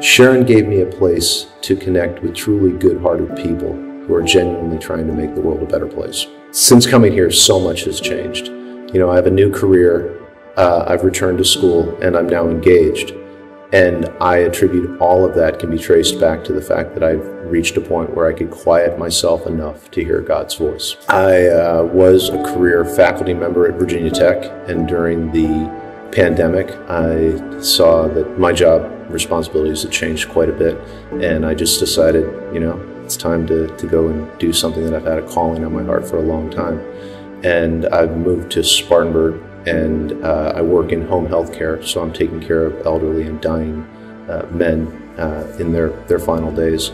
Sharon gave me a place to connect with truly good hearted people who are genuinely trying to make the world a better place. Since coming here, so much has changed. You know, I have a new career, uh, I've returned to school, and I'm now engaged. And I attribute all of that can be traced back to the fact that I've reached a point where I could quiet myself enough to hear God's voice. I uh, was a career faculty member at Virginia Tech, and during the pandemic, I saw that my job responsibilities had changed quite a bit, and I just decided, you know, it's time to, to go and do something that I've had a calling on my heart for a long time. And I've moved to Spartanburg and uh, I work in home health care, so I'm taking care of elderly and dying uh, men uh, in their, their final days.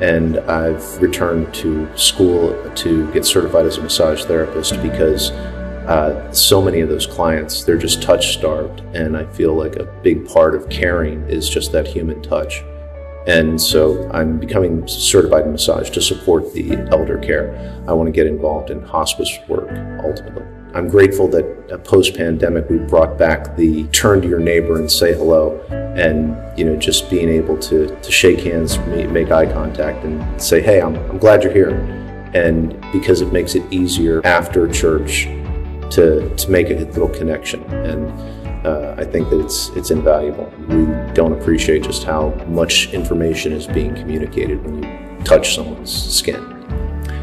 And I've returned to school to get certified as a massage therapist because uh, so many of those clients, they're just touch starved. And I feel like a big part of caring is just that human touch. And so I'm becoming certified in massage to support the elder care. I want to get involved in hospice work ultimately. I'm grateful that uh, post-pandemic we brought back the turn to your neighbor and say hello and you know just being able to, to shake hands, make eye contact and say, hey, I'm, I'm glad you're here. And because it makes it easier after church to, to make a little connection. And uh, I think that it's, it's invaluable. We don't appreciate just how much information is being communicated when you touch someone's skin.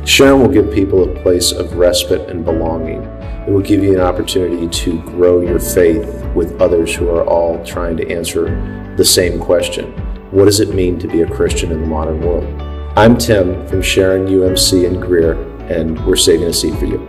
Sharon will give people a place of respite and belonging it will give you an opportunity to grow your faith with others who are all trying to answer the same question What does it mean to be a Christian in the modern world? I'm Tim from Sharon UMC in Greer, and we're saving a seat for you.